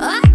I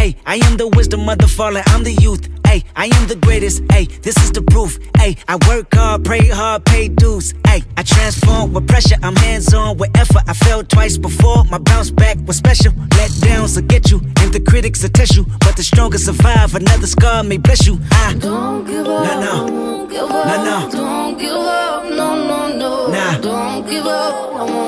I am the wisdom of the fallen, I'm the youth. Hey, I am the greatest. Hey, this is the proof. Hey, I work hard, pray hard, pay dues. Hey, I transform with pressure, I'm hands on with effort. I fell twice before, my bounce back was special. Let downs will get you, and the critics will test you. But the strongest survive, another scar may bless you. I don't give up. No, no. Don't give up. No, no. Don't give up. No, no, no. Nah. Don't give up. No,